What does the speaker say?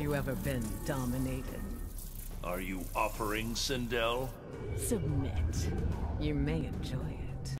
you ever been dominated? Are you offering, Sindel? Submit. You may enjoy it.